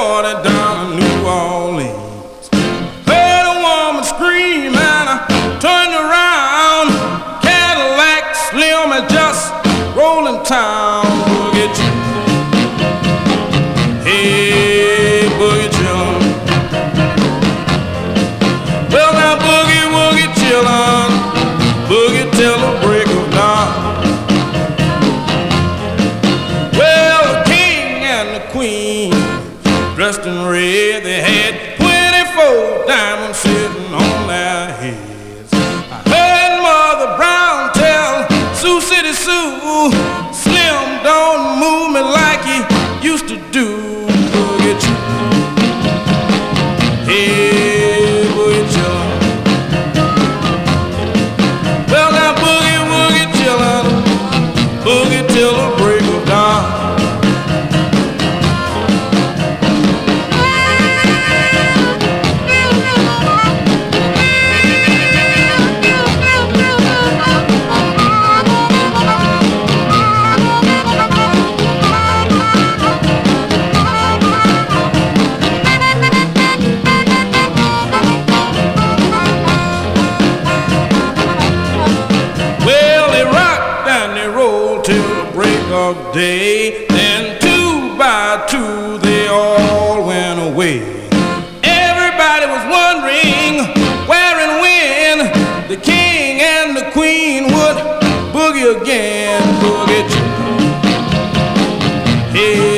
Florida down to New Orleans. Dressed in red, they had 24 diamonds sitting on their heads. I heard Mother Brown tell Sioux City Sue, Slim, don't move me like you used to do. Boogie Hey, boogie chillin'. Boogie, boogie till the break of day. Then two by two they all went away. Everybody was wondering where and when the king and the queen would boogie again. Boogie. Hey.